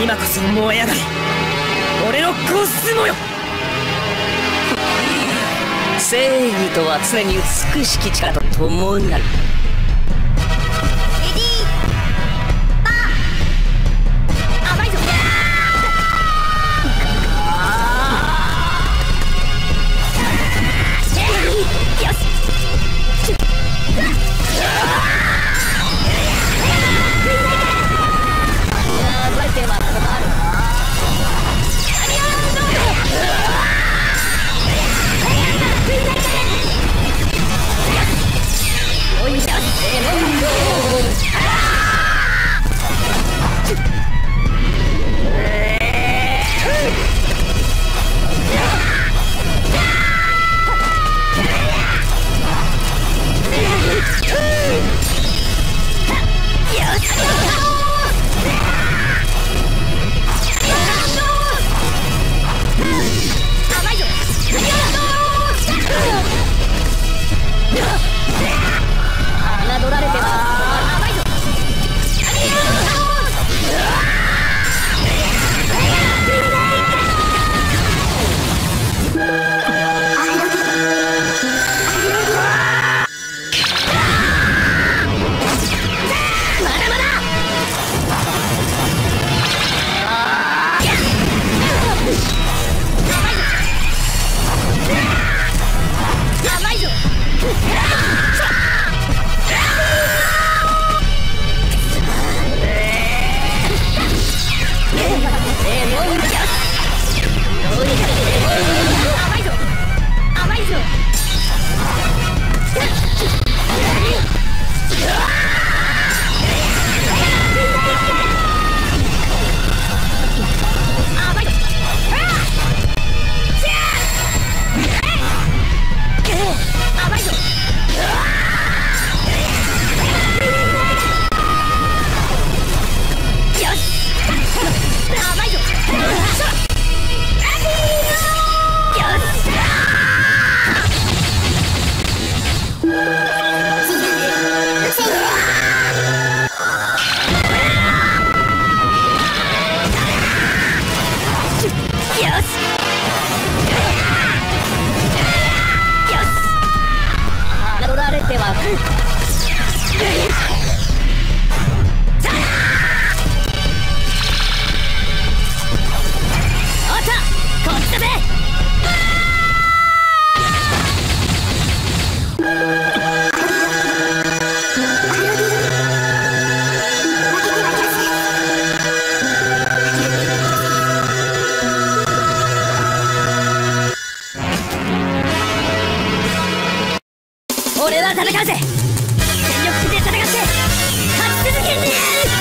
今こそ燃え上がれ。俺のコスモよ。正義とは常に美しき力と共にある。Yeah! られては俺は戦うぜ。全力で戦って勝ち続けてやる